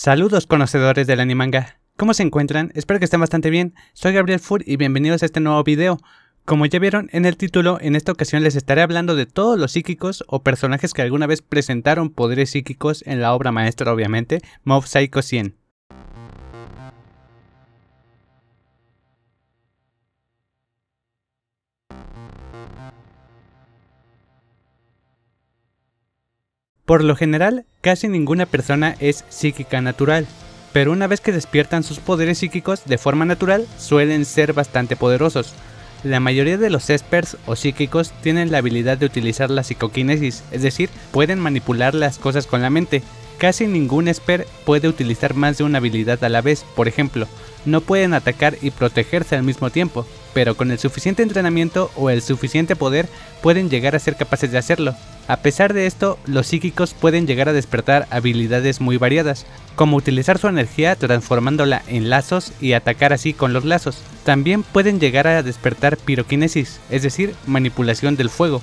Saludos conocedores del animanga. ¿Cómo se encuentran? Espero que estén bastante bien. Soy Gabriel Fur y bienvenidos a este nuevo video. Como ya vieron en el título, en esta ocasión les estaré hablando de todos los psíquicos o personajes que alguna vez presentaron poderes psíquicos en la obra maestra obviamente, Mob Psycho 100. Por lo general, casi ninguna persona es psíquica natural, pero una vez que despiertan sus poderes psíquicos de forma natural, suelen ser bastante poderosos. La mayoría de los espers o psíquicos tienen la habilidad de utilizar la psicoquinesis, es decir, pueden manipular las cosas con la mente. Casi ningún esper puede utilizar más de una habilidad a la vez, por ejemplo, no pueden atacar y protegerse al mismo tiempo, pero con el suficiente entrenamiento o el suficiente poder pueden llegar a ser capaces de hacerlo. A pesar de esto, los psíquicos pueden llegar a despertar habilidades muy variadas, como utilizar su energía transformándola en lazos y atacar así con los lazos. También pueden llegar a despertar piroquinesis, es decir, manipulación del fuego.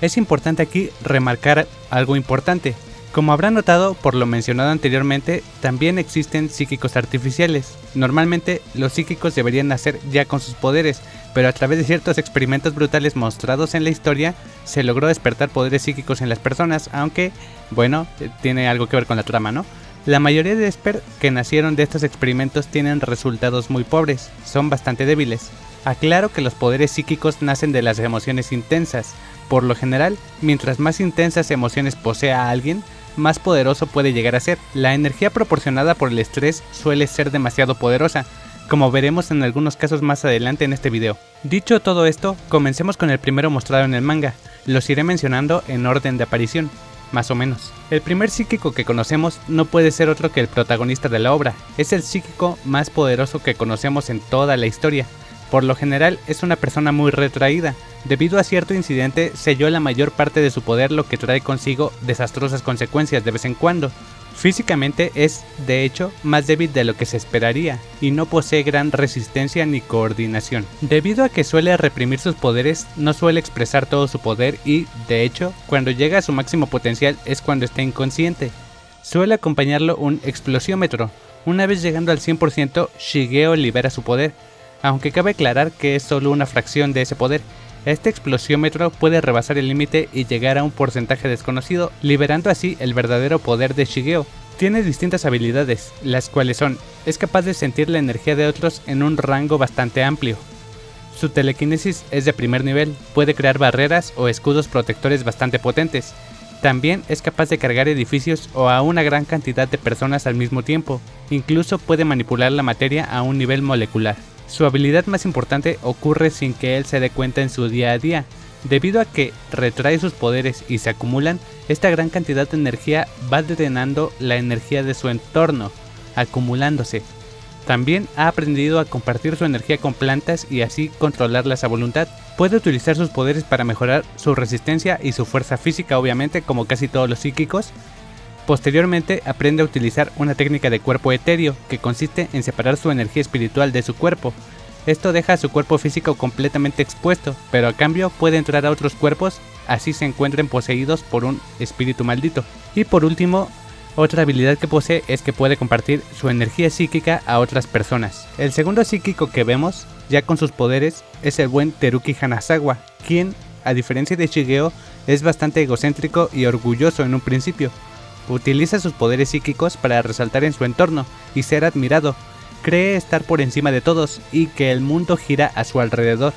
Es importante aquí remarcar algo importante, como habrán notado por lo mencionado anteriormente, también existen psíquicos artificiales. Normalmente los psíquicos deberían nacer ya con sus poderes, pero a través de ciertos experimentos brutales mostrados en la historia, se logró despertar poderes psíquicos en las personas, aunque, bueno, eh, tiene algo que ver con la trama, ¿no? La mayoría de Esper que nacieron de estos experimentos tienen resultados muy pobres, son bastante débiles. Aclaro que los poderes psíquicos nacen de las emociones intensas. Por lo general, mientras más intensas emociones posea alguien, más poderoso puede llegar a ser. La energía proporcionada por el estrés suele ser demasiado poderosa, como veremos en algunos casos más adelante en este video. Dicho todo esto, comencemos con el primero mostrado en el manga, los iré mencionando en orden de aparición, más o menos. El primer psíquico que conocemos no puede ser otro que el protagonista de la obra, es el psíquico más poderoso que conocemos en toda la historia, por lo general es una persona muy retraída. Debido a cierto incidente selló la mayor parte de su poder lo que trae consigo desastrosas consecuencias de vez en cuando. Físicamente es, de hecho, más débil de lo que se esperaría, y no posee gran resistencia ni coordinación. Debido a que suele reprimir sus poderes, no suele expresar todo su poder y, de hecho, cuando llega a su máximo potencial es cuando está inconsciente. Suele acompañarlo un explosiómetro. Una vez llegando al 100%, Shigeo libera su poder, aunque cabe aclarar que es solo una fracción de ese poder. Este explosiómetro puede rebasar el límite y llegar a un porcentaje desconocido, liberando así el verdadero poder de Shigeo. Tiene distintas habilidades, las cuales son, es capaz de sentir la energía de otros en un rango bastante amplio. Su telequinesis es de primer nivel, puede crear barreras o escudos protectores bastante potentes. También es capaz de cargar edificios o a una gran cantidad de personas al mismo tiempo, incluso puede manipular la materia a un nivel molecular. Su habilidad más importante ocurre sin que él se dé cuenta en su día a día. Debido a que retrae sus poderes y se acumulan, esta gran cantidad de energía va drenando la energía de su entorno, acumulándose. También ha aprendido a compartir su energía con plantas y así controlarlas a voluntad. Puede utilizar sus poderes para mejorar su resistencia y su fuerza física obviamente como casi todos los psíquicos, Posteriormente aprende a utilizar una técnica de cuerpo etéreo que consiste en separar su energía espiritual de su cuerpo. Esto deja a su cuerpo físico completamente expuesto, pero a cambio puede entrar a otros cuerpos, así se encuentren poseídos por un espíritu maldito. Y por último, otra habilidad que posee es que puede compartir su energía psíquica a otras personas. El segundo psíquico que vemos, ya con sus poderes, es el buen Teruki Hanazawa, quien, a diferencia de Shigeo, es bastante egocéntrico y orgulloso en un principio, Utiliza sus poderes psíquicos para resaltar en su entorno y ser admirado. Cree estar por encima de todos y que el mundo gira a su alrededor,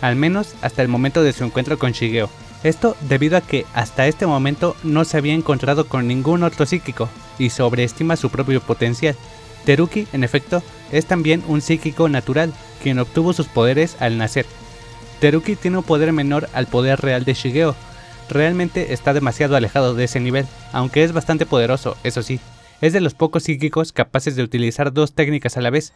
al menos hasta el momento de su encuentro con Shigeo. Esto debido a que hasta este momento no se había encontrado con ningún otro psíquico y sobreestima su propio potencial. Teruki, en efecto, es también un psíquico natural, quien obtuvo sus poderes al nacer. Teruki tiene un poder menor al poder real de Shigeo, realmente está demasiado alejado de ese nivel, aunque es bastante poderoso, eso sí. Es de los pocos psíquicos capaces de utilizar dos técnicas a la vez.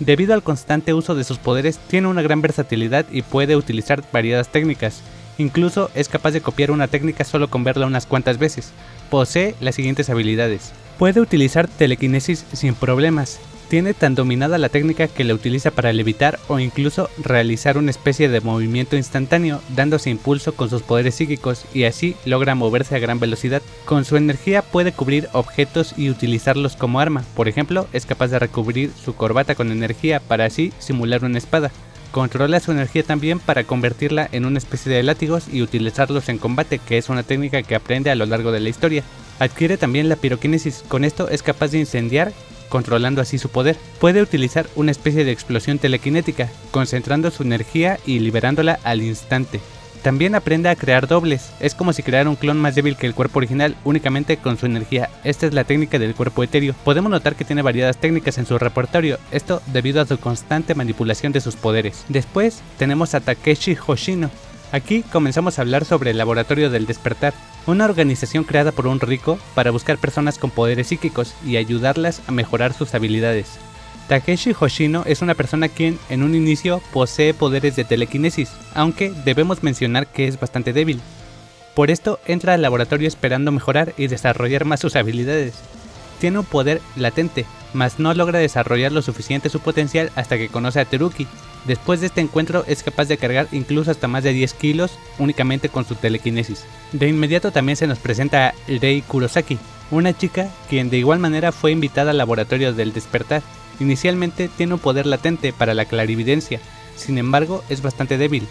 Debido al constante uso de sus poderes, tiene una gran versatilidad y puede utilizar variadas técnicas. Incluso es capaz de copiar una técnica solo con verla unas cuantas veces. Posee las siguientes habilidades. Puede utilizar telequinesis sin problemas. Tiene tan dominada la técnica que la utiliza para levitar o incluso realizar una especie de movimiento instantáneo, dándose impulso con sus poderes psíquicos y así logra moverse a gran velocidad. Con su energía puede cubrir objetos y utilizarlos como arma, por ejemplo, es capaz de recubrir su corbata con energía para así simular una espada. Controla su energía también para convertirla en una especie de látigos y utilizarlos en combate, que es una técnica que aprende a lo largo de la historia. Adquiere también la piroquinesis, con esto es capaz de incendiar, controlando así su poder. Puede utilizar una especie de explosión telequinética, concentrando su energía y liberándola al instante. También aprende a crear dobles, es como si creara un clon más débil que el cuerpo original únicamente con su energía. Esta es la técnica del cuerpo etéreo. Podemos notar que tiene variadas técnicas en su repertorio, esto debido a su constante manipulación de sus poderes. Después tenemos a Takeshi Hoshino. Aquí comenzamos a hablar sobre el Laboratorio del Despertar, una organización creada por un rico para buscar personas con poderes psíquicos y ayudarlas a mejorar sus habilidades. Takeshi Hoshino es una persona quien en un inicio posee poderes de telequinesis, aunque debemos mencionar que es bastante débil. Por esto entra al laboratorio esperando mejorar y desarrollar más sus habilidades. Tiene un poder latente, mas no logra desarrollar lo suficiente su potencial hasta que conoce a Teruki. Después de este encuentro es capaz de cargar incluso hasta más de 10 kilos únicamente con su telequinesis. De inmediato también se nos presenta Rei Kurosaki, una chica quien de igual manera fue invitada al laboratorio del despertar Inicialmente tiene un poder latente para la clarividencia, sin embargo es bastante débil.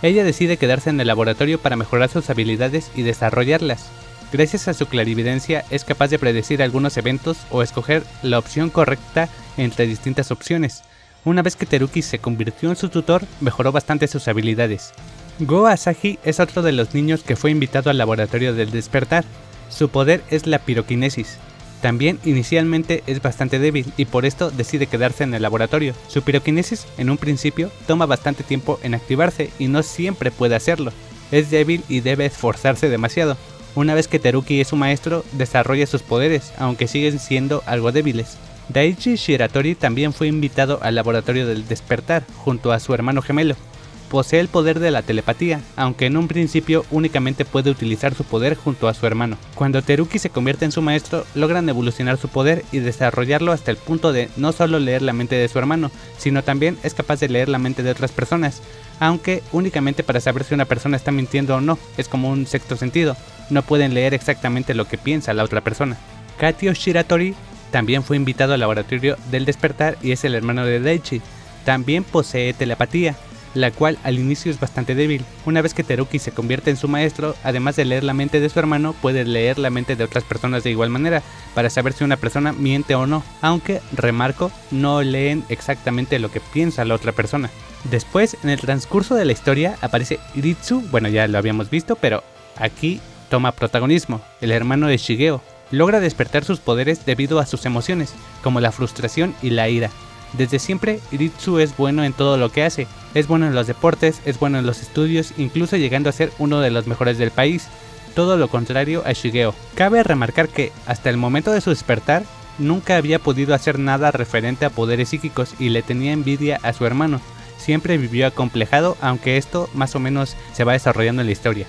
Ella decide quedarse en el laboratorio para mejorar sus habilidades y desarrollarlas. Gracias a su clarividencia es capaz de predecir algunos eventos o escoger la opción correcta entre distintas opciones. Una vez que Teruki se convirtió en su tutor, mejoró bastante sus habilidades. Go Asahi es otro de los niños que fue invitado al laboratorio del despertar. Su poder es la piroquinesis, también inicialmente es bastante débil y por esto decide quedarse en el laboratorio. Su piroquinesis en un principio toma bastante tiempo en activarse y no siempre puede hacerlo. Es débil y debe esforzarse demasiado. Una vez que Teruki es su maestro, desarrolla sus poderes, aunque siguen siendo algo débiles. Daichi Shiratori también fue invitado al laboratorio del despertar junto a su hermano gemelo, posee el poder de la telepatía, aunque en un principio únicamente puede utilizar su poder junto a su hermano. Cuando Teruki se convierte en su maestro, logran evolucionar su poder y desarrollarlo hasta el punto de no solo leer la mente de su hermano, sino también es capaz de leer la mente de otras personas, aunque únicamente para saber si una persona está mintiendo o no, es como un sexto sentido, no pueden leer exactamente lo que piensa la otra persona. Katio Shiratori también fue invitado al laboratorio del despertar y es el hermano de Daichi, también posee telepatía, la cual al inicio es bastante débil. Una vez que Teruki se convierte en su maestro, además de leer la mente de su hermano, puede leer la mente de otras personas de igual manera, para saber si una persona miente o no, aunque, remarco, no leen exactamente lo que piensa la otra persona. Después, en el transcurso de la historia, aparece Iritsu, bueno ya lo habíamos visto, pero aquí toma protagonismo, el hermano de Shigeo. Logra despertar sus poderes debido a sus emociones, como la frustración y la ira. Desde siempre, Iritsu es bueno en todo lo que hace. Es bueno en los deportes, es bueno en los estudios, incluso llegando a ser uno de los mejores del país. Todo lo contrario a Shigeo. Cabe remarcar que, hasta el momento de su despertar, nunca había podido hacer nada referente a poderes psíquicos y le tenía envidia a su hermano. Siempre vivió acomplejado, aunque esto más o menos se va desarrollando en la historia.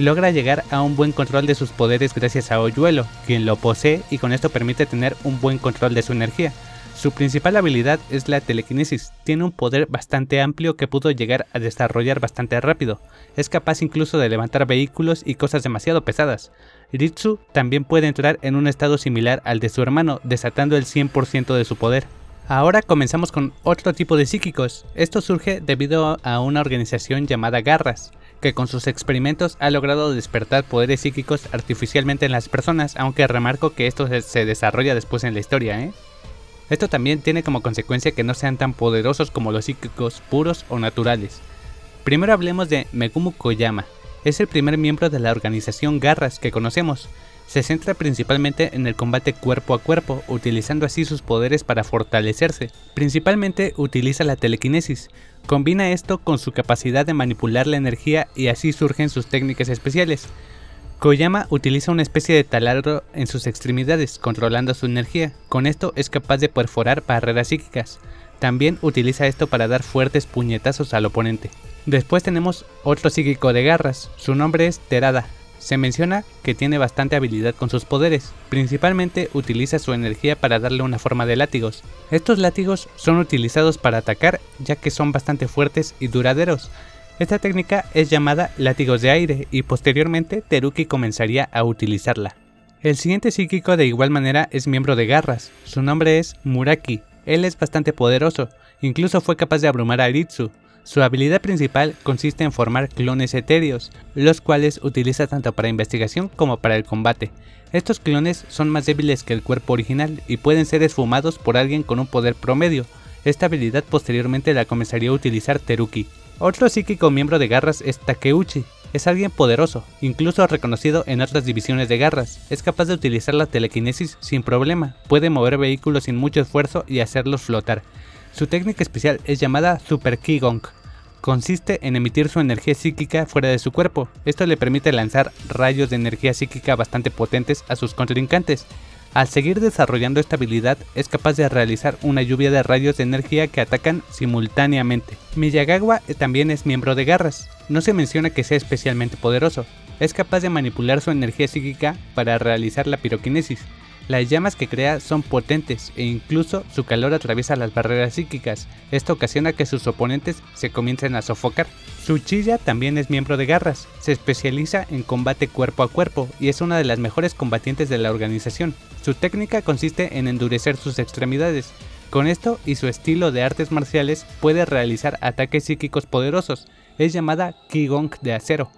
Logra llegar a un buen control de sus poderes gracias a Oyuelo, quien lo posee y con esto permite tener un buen control de su energía. Su principal habilidad es la telequinesis, tiene un poder bastante amplio que pudo llegar a desarrollar bastante rápido, es capaz incluso de levantar vehículos y cosas demasiado pesadas. Ritsu también puede entrar en un estado similar al de su hermano, desatando el 100% de su poder. Ahora comenzamos con otro tipo de psíquicos, esto surge debido a una organización llamada Garras, que con sus experimentos ha logrado despertar poderes psíquicos artificialmente en las personas, aunque remarco que esto se desarrolla después en la historia, ¿eh? Esto también tiene como consecuencia que no sean tan poderosos como los psíquicos puros o naturales. Primero hablemos de Megumu Koyama. Es el primer miembro de la organización Garras que conocemos. Se centra principalmente en el combate cuerpo a cuerpo, utilizando así sus poderes para fortalecerse. Principalmente utiliza la telequinesis. Combina esto con su capacidad de manipular la energía y así surgen sus técnicas especiales. Koyama utiliza una especie de taladro en sus extremidades, controlando su energía. Con esto es capaz de perforar barreras psíquicas. También utiliza esto para dar fuertes puñetazos al oponente. Después tenemos otro psíquico de garras, su nombre es Terada. Se menciona que tiene bastante habilidad con sus poderes, principalmente utiliza su energía para darle una forma de látigos. Estos látigos son utilizados para atacar ya que son bastante fuertes y duraderos. Esta técnica es llamada látigos de aire y posteriormente Teruki comenzaría a utilizarla. El siguiente psíquico de igual manera es miembro de garras, su nombre es Muraki, él es bastante poderoso, incluso fue capaz de abrumar a Aritsu, su habilidad principal consiste en formar clones etéreos, los cuales utiliza tanto para investigación como para el combate. Estos clones son más débiles que el cuerpo original y pueden ser esfumados por alguien con un poder promedio. Esta habilidad posteriormente la comenzaría a utilizar Teruki. Otro psíquico miembro de garras es Takeuchi. Es alguien poderoso, incluso reconocido en otras divisiones de garras. Es capaz de utilizar la telequinesis sin problema, puede mover vehículos sin mucho esfuerzo y hacerlos flotar. Su técnica especial es llamada Super Kigong. Consiste en emitir su energía psíquica fuera de su cuerpo. Esto le permite lanzar rayos de energía psíquica bastante potentes a sus contrincantes. Al seguir desarrollando esta habilidad, es capaz de realizar una lluvia de rayos de energía que atacan simultáneamente. Miyagawa también es miembro de Garras. No se menciona que sea especialmente poderoso. Es capaz de manipular su energía psíquica para realizar la piroquinesis, las llamas que crea son potentes e incluso su calor atraviesa las barreras psíquicas. Esto ocasiona que sus oponentes se comiencen a sofocar. Tsuchiya también es miembro de Garras, se especializa en combate cuerpo a cuerpo y es una de las mejores combatientes de la organización. Su técnica consiste en endurecer sus extremidades. Con esto y su estilo de artes marciales puede realizar ataques psíquicos poderosos. Es llamada Kigong de acero.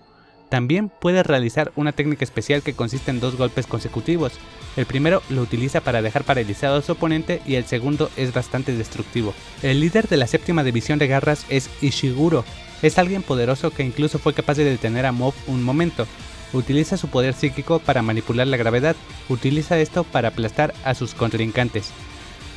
También puede realizar una técnica especial que consiste en dos golpes consecutivos. El primero lo utiliza para dejar paralizado a su oponente y el segundo es bastante destructivo. El líder de la séptima división de garras es Ishiguro. Es alguien poderoso que incluso fue capaz de detener a Mob un momento. Utiliza su poder psíquico para manipular la gravedad, utiliza esto para aplastar a sus contrincantes.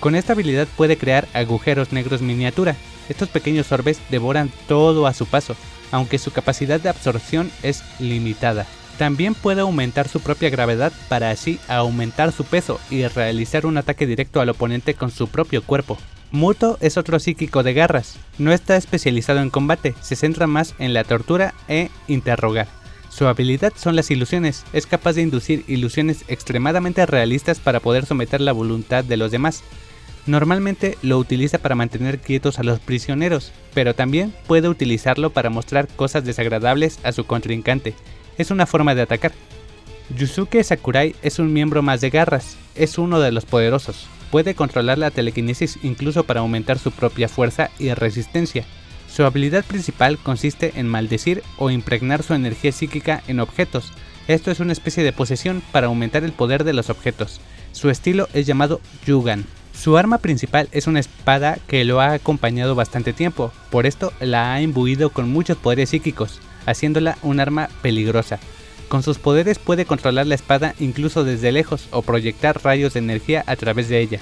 Con esta habilidad puede crear agujeros negros miniatura. Estos pequeños orbes devoran todo a su paso, aunque su capacidad de absorción es limitada. También puede aumentar su propia gravedad para así aumentar su peso y realizar un ataque directo al oponente con su propio cuerpo. Muto es otro psíquico de garras, no está especializado en combate, se centra más en la tortura e interrogar. Su habilidad son las ilusiones, es capaz de inducir ilusiones extremadamente realistas para poder someter la voluntad de los demás. Normalmente lo utiliza para mantener quietos a los prisioneros, pero también puede utilizarlo para mostrar cosas desagradables a su contrincante. Es una forma de atacar. Yusuke Sakurai es un miembro más de garras, es uno de los poderosos. Puede controlar la telequinesis incluso para aumentar su propia fuerza y resistencia. Su habilidad principal consiste en maldecir o impregnar su energía psíquica en objetos. Esto es una especie de posesión para aumentar el poder de los objetos. Su estilo es llamado Yugan. Su arma principal es una espada que lo ha acompañado bastante tiempo, por esto la ha imbuido con muchos poderes psíquicos, haciéndola un arma peligrosa. Con sus poderes puede controlar la espada incluso desde lejos o proyectar rayos de energía a través de ella.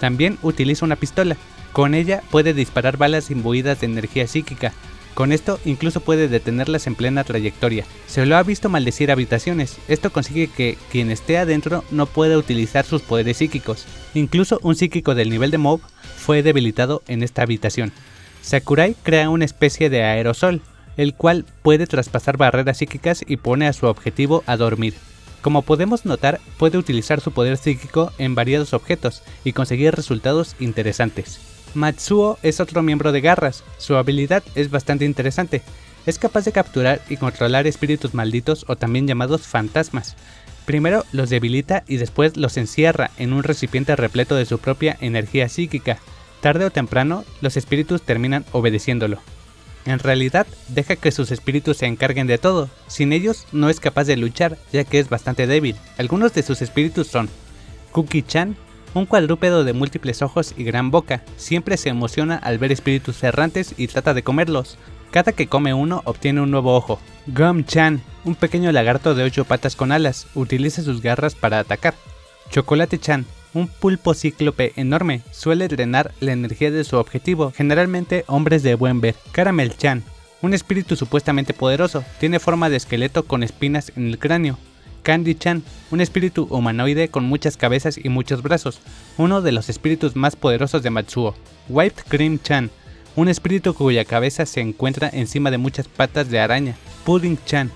También utiliza una pistola, con ella puede disparar balas imbuidas de energía psíquica, con esto incluso puede detenerlas en plena trayectoria. Se lo ha visto maldecir habitaciones, esto consigue que quien esté adentro no pueda utilizar sus poderes psíquicos. Incluso un psíquico del nivel de Mob fue debilitado en esta habitación. Sakurai crea una especie de aerosol, el cual puede traspasar barreras psíquicas y pone a su objetivo a dormir. Como podemos notar, puede utilizar su poder psíquico en variados objetos y conseguir resultados interesantes. Matsuo es otro miembro de Garras, su habilidad es bastante interesante. Es capaz de capturar y controlar espíritus malditos o también llamados fantasmas. Primero los debilita y después los encierra en un recipiente repleto de su propia energía psíquica. Tarde o temprano, los espíritus terminan obedeciéndolo. En realidad, deja que sus espíritus se encarguen de todo. Sin ellos, no es capaz de luchar, ya que es bastante débil. Algunos de sus espíritus son Cookie-chan, un cuadrúpedo de múltiples ojos y gran boca, siempre se emociona al ver espíritus errantes y trata de comerlos. Cada que come uno obtiene un nuevo ojo. Gum-chan, un pequeño lagarto de 8 patas con alas, utiliza sus garras para atacar. Chocolate-chan, un pulpo cíclope enorme, suele drenar la energía de su objetivo, generalmente hombres de buen ver. Caramel-chan, un espíritu supuestamente poderoso, tiene forma de esqueleto con espinas en el cráneo. Candy-chan, un espíritu humanoide con muchas cabezas y muchos brazos, uno de los espíritus más poderosos de Matsuo. White Cream-chan, un espíritu cuya cabeza se encuentra encima de muchas patas de araña. Pudding-chan,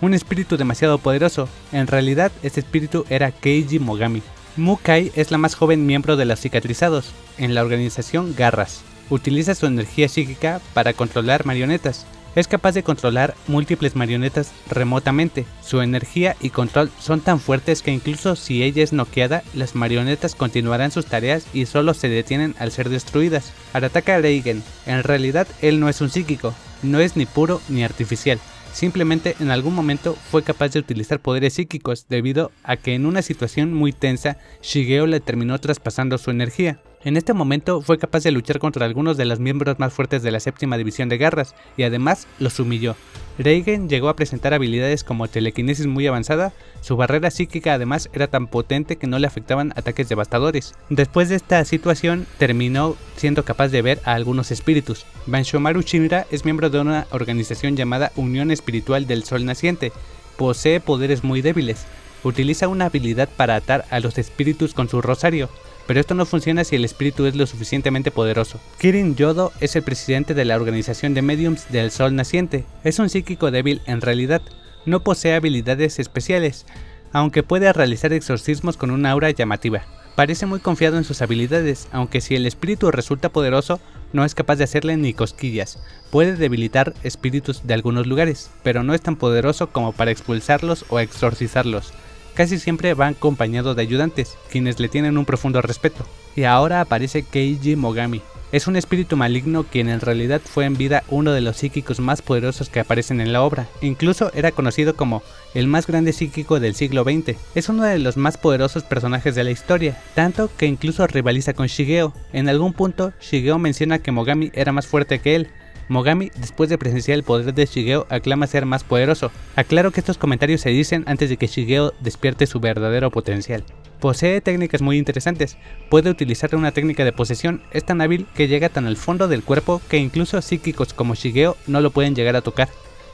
un espíritu demasiado poderoso. En realidad, este espíritu era Keiji Mogami. Mukai es la más joven miembro de los cicatrizados, en la organización Garras. Utiliza su energía psíquica para controlar marionetas. Es capaz de controlar múltiples marionetas remotamente. Su energía y control son tan fuertes que incluso si ella es noqueada, las marionetas continuarán sus tareas y solo se detienen al ser destruidas. ataca a Reigen. En realidad, él no es un psíquico, no es ni puro ni artificial. Simplemente en algún momento fue capaz de utilizar poderes psíquicos debido a que en una situación muy tensa Shigeo le terminó traspasando su energía. En este momento fue capaz de luchar contra algunos de los miembros más fuertes de la séptima división de garras y además los humilló. Reigen llegó a presentar habilidades como telequinesis muy avanzada, su barrera psíquica además era tan potente que no le afectaban ataques devastadores. Después de esta situación terminó siendo capaz de ver a algunos espíritus. Banshomaru Shinra es miembro de una organización llamada Unión Espiritual del Sol Naciente, posee poderes muy débiles, utiliza una habilidad para atar a los espíritus con su rosario, pero esto no funciona si el espíritu es lo suficientemente poderoso. Kirin Yodo es el presidente de la organización de mediums del Sol Naciente. Es un psíquico débil en realidad, no posee habilidades especiales, aunque puede realizar exorcismos con una aura llamativa. Parece muy confiado en sus habilidades, aunque si el espíritu resulta poderoso, no es capaz de hacerle ni cosquillas. Puede debilitar espíritus de algunos lugares, pero no es tan poderoso como para expulsarlos o exorcizarlos casi siempre va acompañado de ayudantes, quienes le tienen un profundo respeto. Y ahora aparece Keiji Mogami. Es un espíritu maligno quien en realidad fue en vida uno de los psíquicos más poderosos que aparecen en la obra. Incluso era conocido como el más grande psíquico del siglo XX. Es uno de los más poderosos personajes de la historia, tanto que incluso rivaliza con Shigeo. En algún punto, Shigeo menciona que Mogami era más fuerte que él, Mogami, después de presenciar el poder de Shigeo, aclama ser más poderoso. Aclaro que estos comentarios se dicen antes de que Shigeo despierte su verdadero potencial. Posee técnicas muy interesantes, puede utilizar una técnica de posesión, es tan hábil que llega tan al fondo del cuerpo que incluso psíquicos como Shigeo no lo pueden llegar a tocar.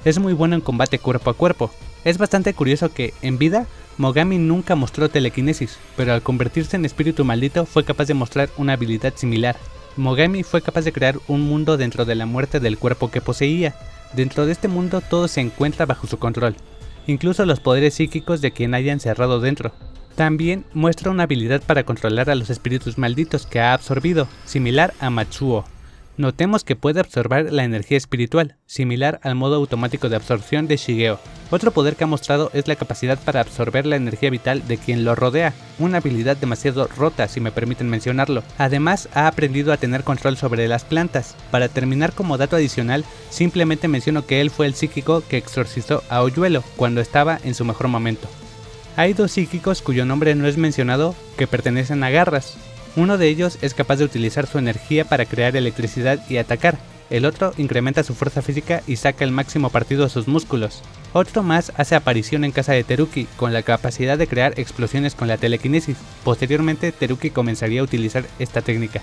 Es muy bueno en combate cuerpo a cuerpo. Es bastante curioso que, en vida, Mogami nunca mostró telequinesis, pero al convertirse en espíritu maldito fue capaz de mostrar una habilidad similar. Mogami fue capaz de crear un mundo dentro de la muerte del cuerpo que poseía. Dentro de este mundo todo se encuentra bajo su control, incluso los poderes psíquicos de quien haya encerrado dentro. También muestra una habilidad para controlar a los espíritus malditos que ha absorbido, similar a Matsuo. Notemos que puede absorber la energía espiritual, similar al modo automático de absorción de Shigeo. Otro poder que ha mostrado es la capacidad para absorber la energía vital de quien lo rodea, una habilidad demasiado rota si me permiten mencionarlo. Además, ha aprendido a tener control sobre las plantas. Para terminar como dato adicional, simplemente menciono que él fue el psíquico que exorcizó a Oyuelo cuando estaba en su mejor momento. Hay dos psíquicos cuyo nombre no es mencionado que pertenecen a garras, uno de ellos es capaz de utilizar su energía para crear electricidad y atacar, el otro incrementa su fuerza física y saca el máximo partido a sus músculos. Otro más hace aparición en casa de Teruki con la capacidad de crear explosiones con la telequinesis. Posteriormente Teruki comenzaría a utilizar esta técnica.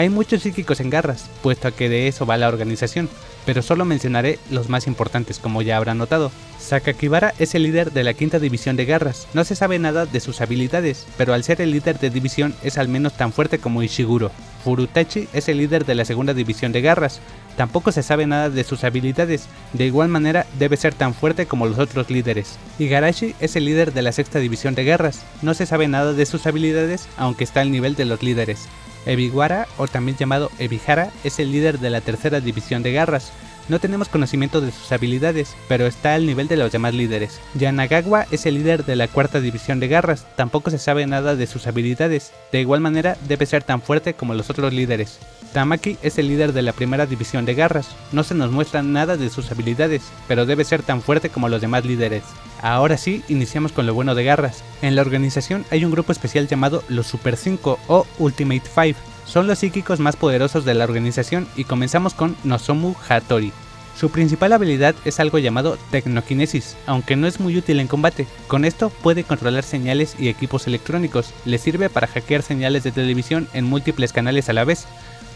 Hay muchos psíquicos en garras, puesto que de eso va la organización, pero solo mencionaré los más importantes como ya habrán notado. Sakakibara es el líder de la quinta división de garras, no se sabe nada de sus habilidades, pero al ser el líder de división es al menos tan fuerte como Ishiguro. Furutachi es el líder de la segunda división de garras, tampoco se sabe nada de sus habilidades, de igual manera debe ser tan fuerte como los otros líderes. Igarashi es el líder de la sexta división de garras, no se sabe nada de sus habilidades aunque está al nivel de los líderes. Ebiwara, o también llamado Ebihara, es el líder de la tercera división de garras. No tenemos conocimiento de sus habilidades, pero está al nivel de los demás líderes. Yanagawa es el líder de la cuarta división de garras, tampoco se sabe nada de sus habilidades, de igual manera debe ser tan fuerte como los otros líderes. Tamaki es el líder de la primera división de garras, no se nos muestra nada de sus habilidades, pero debe ser tan fuerte como los demás líderes. Ahora sí, iniciamos con lo bueno de garras. En la organización hay un grupo especial llamado los Super 5 o Ultimate 5. Son los psíquicos más poderosos de la organización y comenzamos con Nozomu Hattori. Su principal habilidad es algo llamado Tecnokinesis, aunque no es muy útil en combate. Con esto puede controlar señales y equipos electrónicos, le sirve para hackear señales de televisión en múltiples canales a la vez,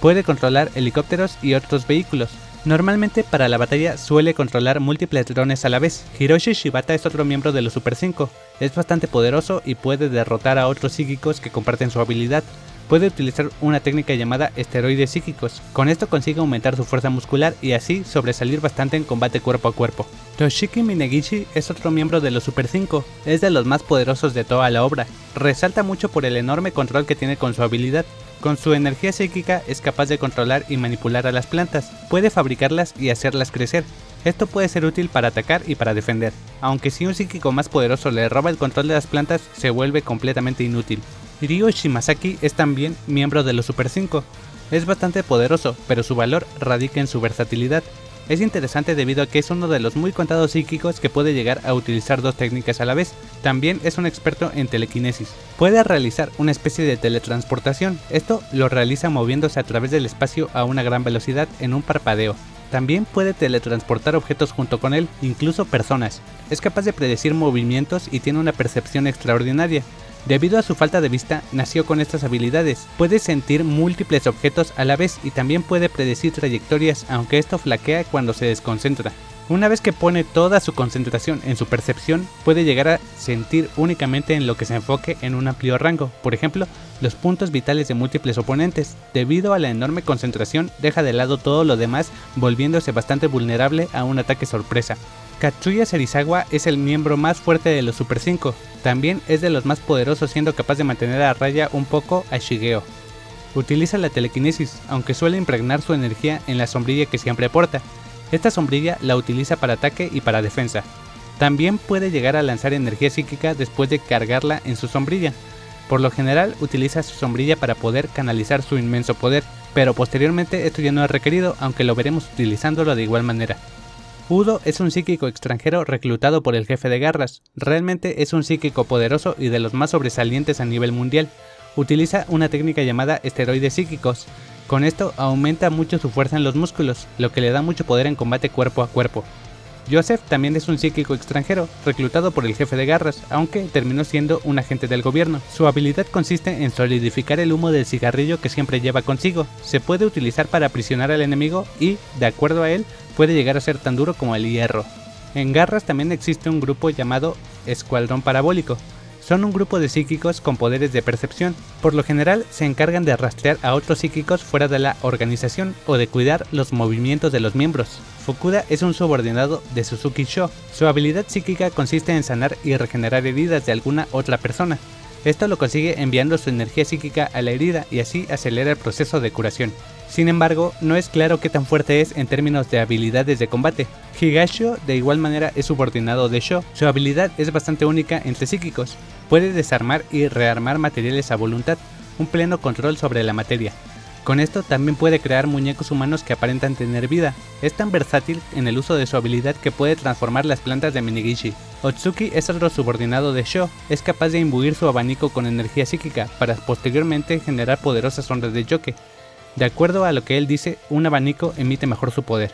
puede controlar helicópteros y otros vehículos, Normalmente para la batalla suele controlar múltiples drones a la vez. Hiroshi Shibata es otro miembro de los Super 5. Es bastante poderoso y puede derrotar a otros psíquicos que comparten su habilidad. Puede utilizar una técnica llamada esteroides psíquicos. Con esto consigue aumentar su fuerza muscular y así sobresalir bastante en combate cuerpo a cuerpo. Toshiki Minegishi es otro miembro de los Super 5, es de los más poderosos de toda la obra. Resalta mucho por el enorme control que tiene con su habilidad. Con su energía psíquica es capaz de controlar y manipular a las plantas, puede fabricarlas y hacerlas crecer. Esto puede ser útil para atacar y para defender, aunque si un psíquico más poderoso le roba el control de las plantas, se vuelve completamente inútil. Ryo Shimasaki es también miembro de los Super 5. Es bastante poderoso, pero su valor radica en su versatilidad. Es interesante debido a que es uno de los muy contados psíquicos que puede llegar a utilizar dos técnicas a la vez. También es un experto en telequinesis. Puede realizar una especie de teletransportación. Esto lo realiza moviéndose a través del espacio a una gran velocidad en un parpadeo. También puede teletransportar objetos junto con él, incluso personas. Es capaz de predecir movimientos y tiene una percepción extraordinaria. Debido a su falta de vista, nació con estas habilidades. Puede sentir múltiples objetos a la vez y también puede predecir trayectorias, aunque esto flaquea cuando se desconcentra. Una vez que pone toda su concentración en su percepción, puede llegar a sentir únicamente en lo que se enfoque en un amplio rango, por ejemplo, los puntos vitales de múltiples oponentes. Debido a la enorme concentración, deja de lado todo lo demás, volviéndose bastante vulnerable a un ataque sorpresa. Katsuya Serizawa es el miembro más fuerte de los Super 5, también es de los más poderosos siendo capaz de mantener a raya un poco a Shigeo. Utiliza la telequinesis, aunque suele impregnar su energía en la sombrilla que siempre porta. Esta sombrilla la utiliza para ataque y para defensa. También puede llegar a lanzar energía psíquica después de cargarla en su sombrilla. Por lo general utiliza su sombrilla para poder canalizar su inmenso poder, pero posteriormente esto ya no es requerido, aunque lo veremos utilizándolo de igual manera. Udo es un psíquico extranjero reclutado por el jefe de garras. Realmente es un psíquico poderoso y de los más sobresalientes a nivel mundial. Utiliza una técnica llamada esteroides psíquicos. Con esto aumenta mucho su fuerza en los músculos, lo que le da mucho poder en combate cuerpo a cuerpo. Joseph también es un psíquico extranjero, reclutado por el jefe de garras, aunque terminó siendo un agente del gobierno. Su habilidad consiste en solidificar el humo del cigarrillo que siempre lleva consigo. Se puede utilizar para aprisionar al enemigo y, de acuerdo a él, puede llegar a ser tan duro como el hierro. En garras también existe un grupo llamado Escuadrón Parabólico, son un grupo de psíquicos con poderes de percepción. Por lo general se encargan de rastrear a otros psíquicos fuera de la organización o de cuidar los movimientos de los miembros. Fukuda es un subordinado de Suzuki Sho. Su habilidad psíquica consiste en sanar y regenerar heridas de alguna otra persona. Esto lo consigue enviando su energía psíquica a la herida y así acelera el proceso de curación. Sin embargo, no es claro qué tan fuerte es en términos de habilidades de combate. Higashio de igual manera es subordinado de Sho. Su habilidad es bastante única entre psíquicos. Puede desarmar y rearmar materiales a voluntad, un pleno control sobre la materia. Con esto también puede crear muñecos humanos que aparentan tener vida. Es tan versátil en el uso de su habilidad que puede transformar las plantas de Minigishi. Otsuki es otro subordinado de Sho, es capaz de imbuir su abanico con energía psíquica para posteriormente generar poderosas ondas de choque. De acuerdo a lo que él dice, un abanico emite mejor su poder.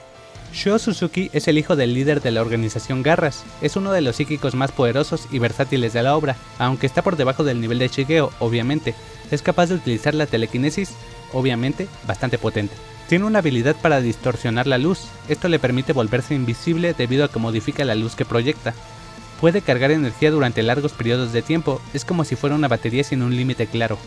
Sho Suzuki es el hijo del líder de la organización Garras, es uno de los psíquicos más poderosos y versátiles de la obra, aunque está por debajo del nivel de Shigeo, obviamente, es capaz de utilizar la telequinesis, obviamente bastante potente. Tiene una habilidad para distorsionar la luz, esto le permite volverse invisible debido a que modifica la luz que proyecta. Puede cargar energía durante largos periodos de tiempo, es como si fuera una batería sin un límite claro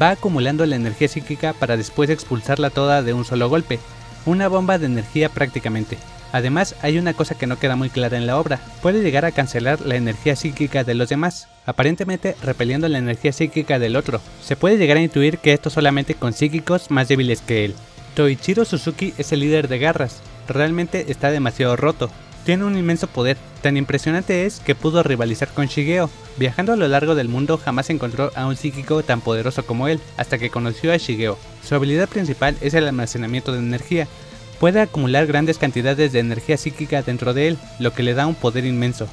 va acumulando la energía psíquica para después expulsarla toda de un solo golpe, una bomba de energía prácticamente. Además, hay una cosa que no queda muy clara en la obra, puede llegar a cancelar la energía psíquica de los demás, aparentemente repeliendo la energía psíquica del otro. Se puede llegar a intuir que esto solamente con psíquicos más débiles que él. Toichiro Suzuki es el líder de garras, realmente está demasiado roto, tiene un inmenso poder, tan impresionante es que pudo rivalizar con Shigeo. Viajando a lo largo del mundo jamás encontró a un psíquico tan poderoso como él, hasta que conoció a Shigeo. Su habilidad principal es el almacenamiento de energía. Puede acumular grandes cantidades de energía psíquica dentro de él, lo que le da un poder inmenso.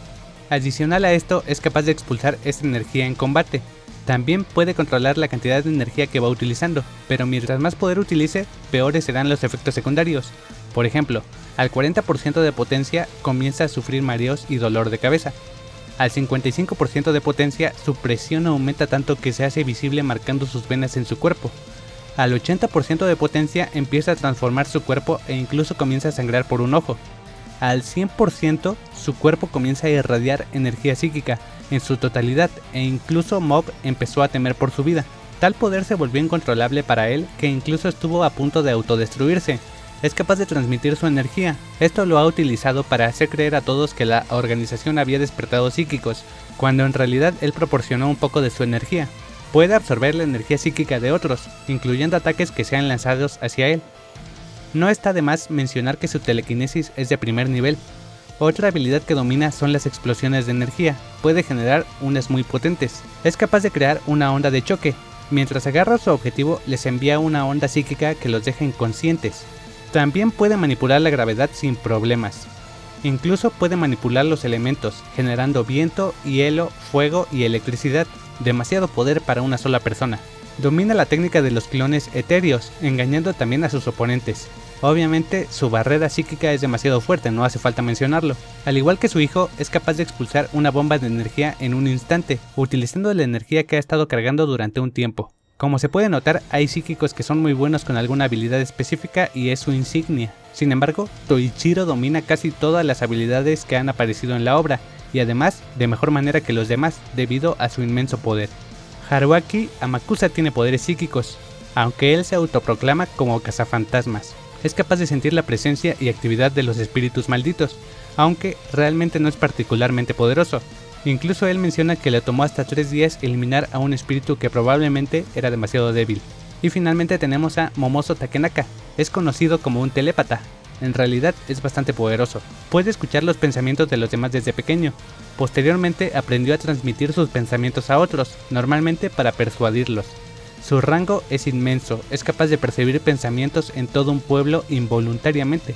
Adicional a esto, es capaz de expulsar esta energía en combate. También puede controlar la cantidad de energía que va utilizando, pero mientras más poder utilice, peores serán los efectos secundarios. Por ejemplo, al 40% de potencia comienza a sufrir mareos y dolor de cabeza. Al 55% de potencia su presión aumenta tanto que se hace visible marcando sus venas en su cuerpo. Al 80% de potencia empieza a transformar su cuerpo e incluso comienza a sangrar por un ojo. Al 100% su cuerpo comienza a irradiar energía psíquica en su totalidad e incluso Mob empezó a temer por su vida. Tal poder se volvió incontrolable para él que incluso estuvo a punto de autodestruirse. Es capaz de transmitir su energía. Esto lo ha utilizado para hacer creer a todos que la organización había despertado psíquicos, cuando en realidad él proporcionó un poco de su energía. Puede absorber la energía psíquica de otros, incluyendo ataques que sean lanzados hacia él. No está de más mencionar que su telequinesis es de primer nivel. Otra habilidad que domina son las explosiones de energía, puede generar unas muy potentes. Es capaz de crear una onda de choque, mientras agarra su objetivo les envía una onda psíquica que los deja inconscientes. También puede manipular la gravedad sin problemas. Incluso puede manipular los elementos, generando viento, hielo, fuego y electricidad, demasiado poder para una sola persona. Domina la técnica de los clones etéreos, engañando también a sus oponentes. Obviamente, su barrera psíquica es demasiado fuerte, no hace falta mencionarlo. Al igual que su hijo, es capaz de expulsar una bomba de energía en un instante, utilizando la energía que ha estado cargando durante un tiempo. Como se puede notar, hay psíquicos que son muy buenos con alguna habilidad específica y es su insignia. Sin embargo, Toichiro domina casi todas las habilidades que han aparecido en la obra, y además de mejor manera que los demás debido a su inmenso poder. Haruaki Amakusa tiene poderes psíquicos, aunque él se autoproclama como cazafantasmas. Es capaz de sentir la presencia y actividad de los espíritus malditos, aunque realmente no es particularmente poderoso. Incluso él menciona que le tomó hasta 3 días eliminar a un espíritu que probablemente era demasiado débil. Y finalmente tenemos a Momoso Takenaka, es conocido como un telépata, en realidad es bastante poderoso. Puede escuchar los pensamientos de los demás desde pequeño. Posteriormente aprendió a transmitir sus pensamientos a otros, normalmente para persuadirlos. Su rango es inmenso, es capaz de percibir pensamientos en todo un pueblo involuntariamente.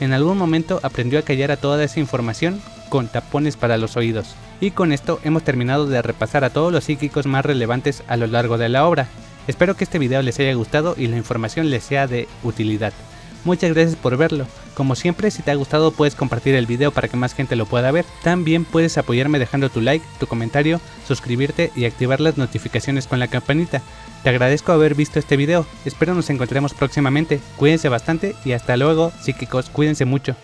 En algún momento aprendió a callar a toda esa información con tapones para los oídos. Y con esto hemos terminado de repasar a todos los psíquicos más relevantes a lo largo de la obra. Espero que este video les haya gustado y la información les sea de utilidad. Muchas gracias por verlo. Como siempre, si te ha gustado puedes compartir el video para que más gente lo pueda ver. También puedes apoyarme dejando tu like, tu comentario, suscribirte y activar las notificaciones con la campanita. Te agradezco haber visto este video. Espero nos encontremos próximamente. Cuídense bastante y hasta luego, psíquicos, cuídense mucho.